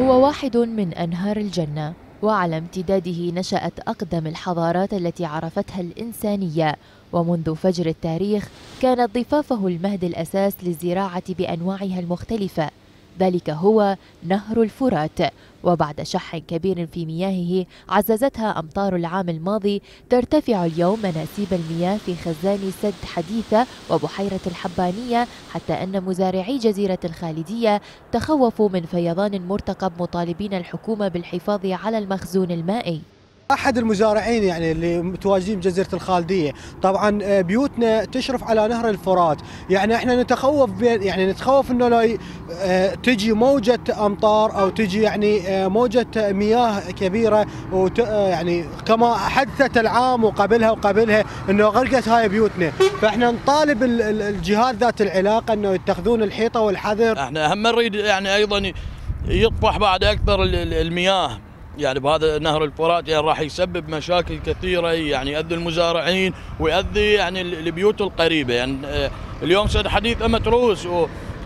هو واحد من أنهار الجنة وعلى امتداده نشأت أقدم الحضارات التي عرفتها الإنسانية ومنذ فجر التاريخ كانت ضفافه المهد الأساس للزراعة بأنواعها المختلفة. ذلك هو نهر الفرات. وبعد شح كبير في مياهه عززتها أمطار العام الماضي ترتفع اليوم مناسيب المياه في خزان سد حديثة وبحيرة الحبانية حتى أن مزارعي جزيرة الخالدية تخوفوا من فيضان مرتقب مطالبين الحكومة بالحفاظ على المخزون المائي. أحد المزارعين يعني اللي متواجدين بجزيرة الخالدية. طبعا آه، بيوتنا تشرف على نهر الفرات. يعني إحنا نتخوف يعني نتخوف إنه لو آه، تجي موجة أمطار أو تجي يعني آه، موجة مياه كبيرة وت يعني كما حدثت العام وقبلها وقبلها إنه غرقت هاي بيوتنا. فإحنا نطالب الجهات ذات العلاقة إنه يتخذون الحيطة والحذر. إحنا هم نريد يعني أيضا يطفح بعد أكثر المياه. يعني بهذا نهر الفرات يعني راح يسبب مشاكل كثيرة يعني يؤذي المزارعين ويؤذي يعني البيوت القريبة. يعني آه، اليوم سد حديث متروس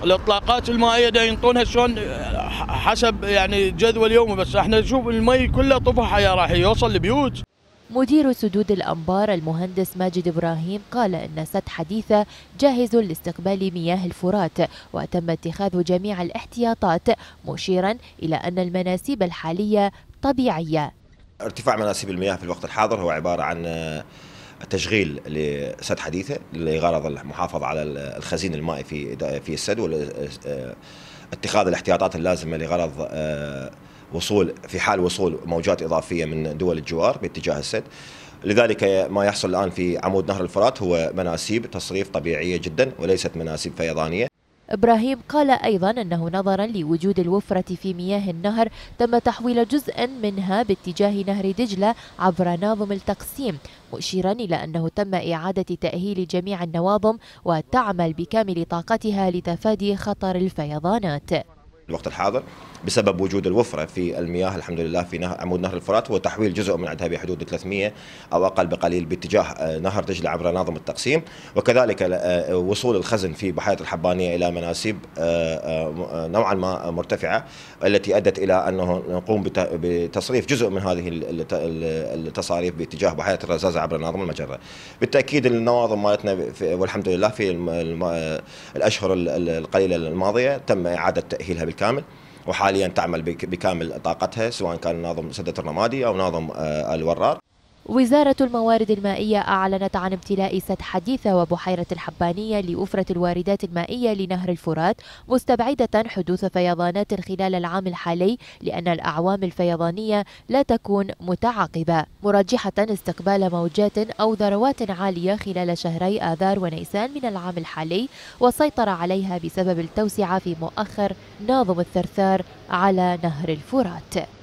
والإطلاقات المائية دا ينطونها شلون حسب يعني جدول يومي بس إحنا نشوف المي كلها طفحها راح يوصل لبيوت. مدير سدود الأنبار المهندس ماجد إبراهيم قال أن سد حديثة جاهز لاستقبال مياه الفرات وتم اتخاذ جميع الاحتياطات مشيرا إلى أن المناسيب الحالية طبيعية. ارتفاع مناسيب المياه في الوقت الحاضر هو عبارة عن تشغيل لسد حديثة لغرض المحافظة على الخزين المائي في في السد واتخاذ الاحتياطات اللازمة لغرض آه، وصول في حال وصول موجات إضافية من دول الجوار باتجاه السد. لذلك ما يحصل الآن في عمود نهر الفرات هو مناسيب تصريف طبيعية جدا وليست مناسيب فيضانية. إبراهيم قال أيضا أنه نظرا لوجود الوفرة في مياه النهر تم تحويل جزء منها باتجاه نهر دجلة عبر ناظم التقسيم مشيرا إلى أنه تم إعادة تأهيل جميع النواظم وتعمل بكامل طاقتها لتفادي خطر الفيضانات. الوقت الحاضر بسبب وجود الوفرة في المياه الحمد لله في نهر عمود نهر الفرات هو تحويل جزء من عندها بحدود 300 أو أقل بقليل باتجاه آه، نهر دجلة عبر ناظم التقسيم وكذلك آه، وصول الخزن في بحيرة الحبانية إلى مناسيب آه، نوعا ما مرتفعة التي أدت إلى انه نقوم بتصريف جزء من هذه التصاريف باتجاه بحيرة الرزازة عبر ناظم المجرة. بالتأكيد النواظم مالتنا والحمد لله في الأشهر القليلة الماضية تم إعادة تأهيلها بالكامل وحاليا تعمل بكامل طاقتها سواء كان ناظم سدة الرمادي أو ناظم آه، الورار. وزارة الموارد المائية أعلنت عن امتلاء سد حديثة وبحيرة الحبانية لأفرة الواردات المائية لنهر الفرات مستبعدة حدوث فيضانات خلال العام الحالي لأن الأعوام الفيضانية لا تكون متعاقبة. مرجحة استقبال موجات أو ذروات عالية خلال شهري آذار ونيسان من العام الحالي والسيطرة عليها بسبب التوسعة في مؤخر ناظم الثرثار على نهر الفرات.